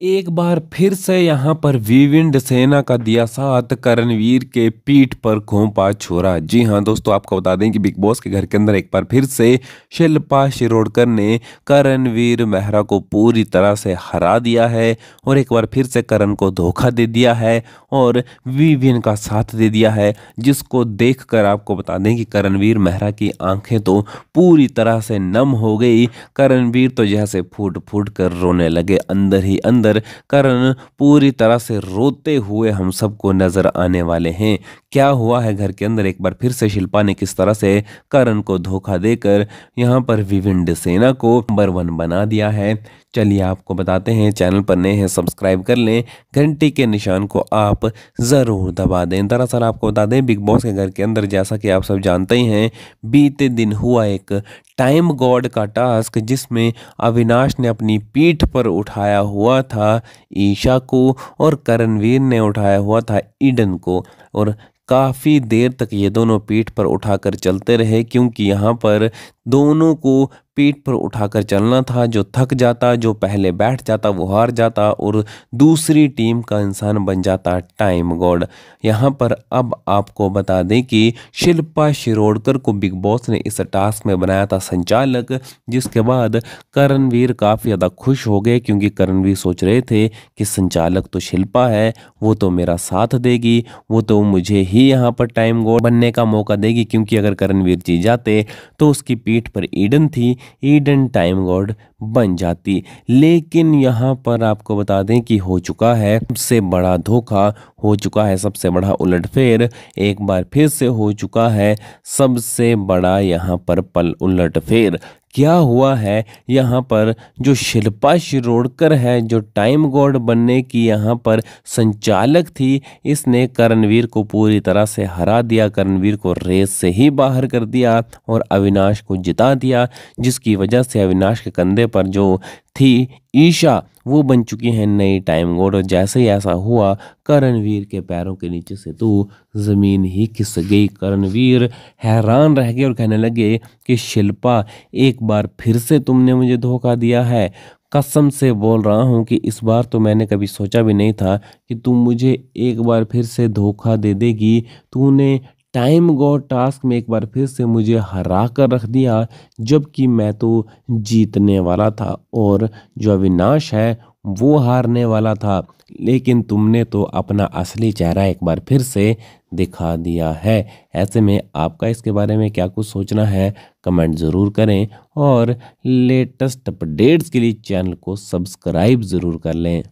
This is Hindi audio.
एक बार फिर से यहाँ पर विविंड सेना का दिया साथ करणवीर के पीठ पर घोंपा छोरा। जी हाँ दोस्तों, आपको बता दें कि बिग बॉस के घर के अंदर एक बार फिर से शिल्पा शिरोडकर ने करणवीर मेहरा को पूरी तरह से हरा दिया है और एक बार फिर से करण को धोखा दे दिया है और विविन का साथ दे दिया है, जिसको देख आपको बता दें कि करणवीर मेहरा की आँखें तो पूरी तरह से नम हो गई। करणवीर तो जैसे फूट फूट कर रोने लगे, अंदर ही अंदर। अंदर करण पूरी तरह से रोते हुए हम सबको नज़र आने वाले हैं। क्या हुआ है घर के अंदर? एक बार फिर से शिल्पा ने किस तरह से करण को धोखा देकर यहाँ पर विविंड सेना को नंबर वन बना दिया है। चलिए आपको बताते हैं, चैनल पर नए हैं, सब्सक्राइब कर लें। घंटी के निशान को आप ज़रूर दबा दें। दरअसल आपको बता दें, बिग बॉस के घर के अंदर, जैसा कि आप सब जानते ही हैं, बीते दिन हुआ एक टाइम गॉड का टास्क, जिसमें अविनाश ने अपनी पीठ पर उठाया हुआ था ईशा को और करणवीर ने उठाया हुआ था ईडन को। और काफ़ी देर तक ये दोनों पीठ पर उठाकर चलते रहे, क्योंकि यहाँ पर दोनों को पीठ पर उठाकर चलना था, जो थक जाता, जो पहले बैठ जाता, वो हार जाता और दूसरी टीम का इंसान बन जाता, टाइम गॉड। यहाँ पर अब आपको बता दें कि शिल्पा शिरोडकर को बिग बॉस ने इस टास्क में बनाया था संचालक, जिसके बाद करणवीर काफ़ी ज़्यादा खुश हो गए, क्योंकि करणवीर सोच रहे थे कि संचालक तो शिल्पा है, वो तो मेरा साथ देगी, वो तो मुझे ही यहाँ पर टाइम गॉड बनने का मौका देगी, क्योंकि अगर करणवीर जी जाते तो उसकी पीठ पर ईडन थी ईडन टाइम गॉड बन जाती। लेकिन यहाँ पर आपको बता दें कि हो चुका है, सबसे बड़ा धोखा हो चुका है, सबसे बड़ा उलटफेर एक बार फिर से हो चुका है, सबसे बड़ा यहाँ पर पल उलटफेर। क्या हुआ है यहाँ पर जो शिल्पा शिरोडकर है, जो टाइम गॉड बनने की यहाँ पर संचालक थी, इसने करणवीर को पूरी तरह से हरा दिया, करणवीर को रेस से ही बाहर कर दिया और अविनाश को जिता दिया, जिसकी वजह से अविनाश के कंधे पर जो थी ईशा वो बन चुकी है नई टाइम गोड और जैसे ही ऐसा हुआ, करणवीर के पैरों के नीचे से तो ज़मीन ही खिस गई। करणवीर हैरान रह गए और कहने लगे कि, शिल्पा, एक बार फिर से तुमने मुझे धोखा दिया है। कसम से बोल रहा हूँ कि इस बार तो मैंने कभी सोचा भी नहीं था कि तुम मुझे एक बार फिर से धोखा दे देगी। तूने टाइम गो टास्क में एक बार फिर से मुझे हरा कर रख दिया, जबकि मैं तो जीतने वाला था और जो अविनाश है, वो हारने वाला था। लेकिन तुमने तो अपना असली चेहरा एक बार फिर से दिखा दिया है। ऐसे में आपका इसके बारे में क्या कुछ सोचना है, कमेंट ज़रूर करें और लेटेस्ट अपडेट्स के लिए चैनल को सब्सक्राइब ज़रूर कर लें।